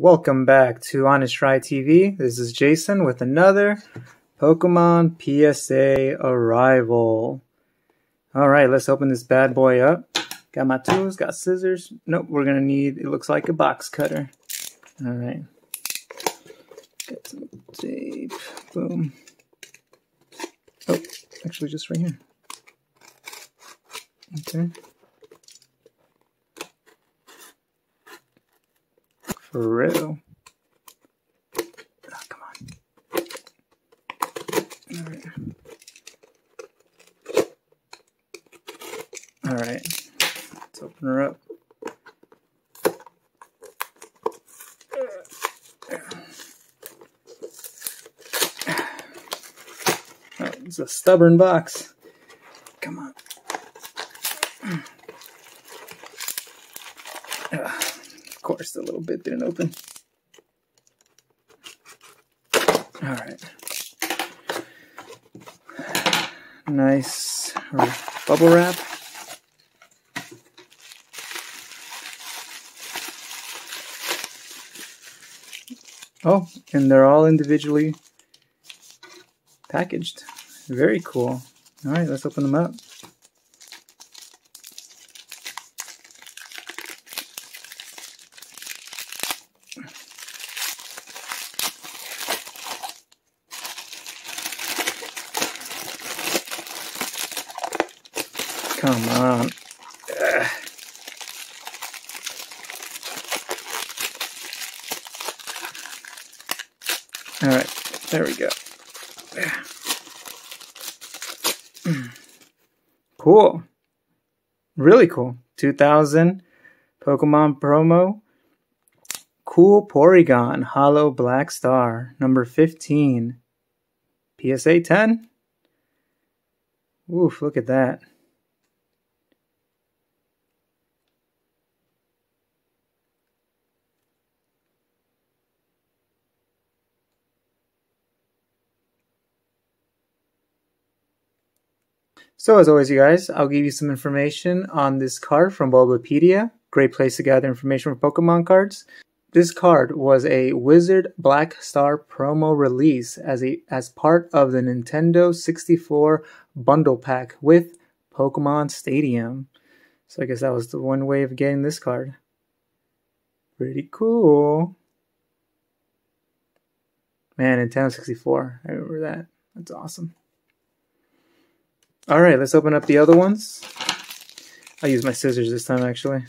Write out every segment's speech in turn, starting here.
Welcome back to Honest Try TV. This is Jason with another Pokemon PSA Arrival. Alright, let's open this bad boy up. Got my tools, got scissors. Nope, we're gonna need, it looks like a box cutter. Alright. Got some tape. Boom. Oh, actually just right here. Okay. Real. Oh, come on. Alright. Alright. Let's open her up. Oh, it's a stubborn box. Come on. Of course, a little bit didn't open. All right. Nice bubble wrap. Oh, and they're all individually packaged. Very cool. All right, let's open them up. Come on. All right, there we go. Cool. Really cool. 2000 Pokemon promo. Cool Porygon Holo Black Star, number 15. PSA 10. Oof, look at that. So as always, you guys, I'll give you some information on this card from Bulbapedia. Great place to gather information for Pokemon cards. This card was a Wizard Black Star promo release as a as part of the Nintendo 64 bundle pack with Pokemon Stadium. So I guess that was the one way of getting this card. Pretty cool. Man, Nintendo 64. I remember that. That's awesome. All right, let's open up the other ones. I'll use my scissors this time, actually.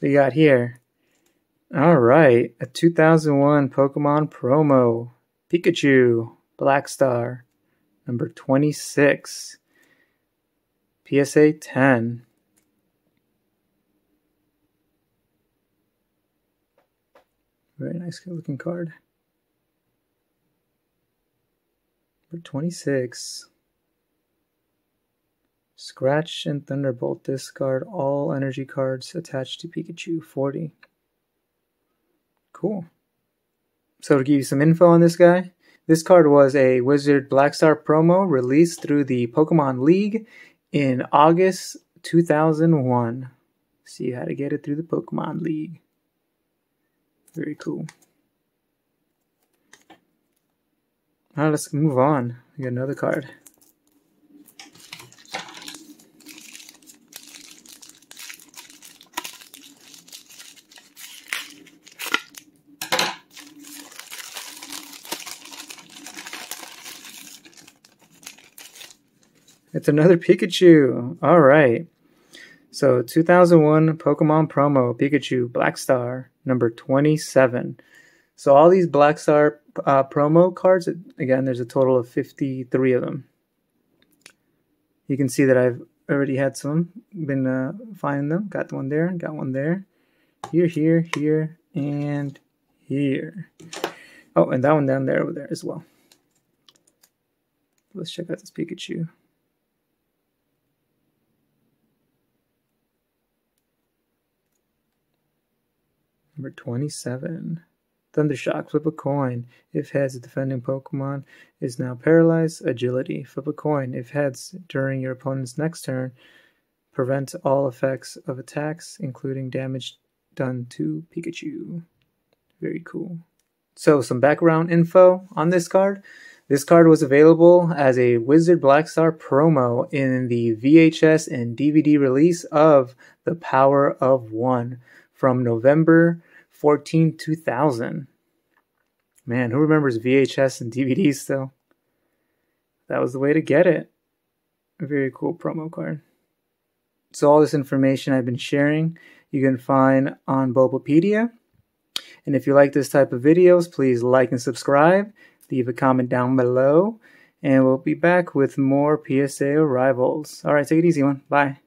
We got here. All right, a 2001 Pokemon promo. Pikachu, Black Star, number 26. PSA 10. Very nice looking card. Number 26. Scratch and Thunderbolt. Discard all energy cards attached to Pikachu. 40. Cool. So to give you some info on this guy, this card was a Wizard Black Star promo released through the Pokemon League in August 2001. See how to get it through the Pokemon League. Very cool. Now let's move on. We got another card. It's another Pikachu. All right. So 2001 Pokemon promo Pikachu Black Star number 27. So all these Black Star uh, promo cards, again, there's a total of 53 of them. You can see that I've already had some, been uh, finding them. Got one there, got one there. Here, here, here, and here. Oh, and that one down there over there as well. Let's check out this Pikachu. Number 27. Thundershock, flip a coin. If heads, the defending Pokemon is now paralyzed. Agility, flip a coin. If heads, during your opponent's next turn, prevent all effects of attacks, including damage done to Pikachu. Very cool. So, some background info on this card. This card was available as a Wizard Blackstar promo in the VHS and DVD release of The Power of One from November 14, 2000. Man, who remembers VHS and DVDs still? That was the way to get it. A very cool promo card. So, all this information I've been sharing you can find on Bulbapedia. And if you like this type of videos, please like and subscribe. Leave a comment down below. And we'll be back with more PSA arrivals. All right, take it easy, one. Bye.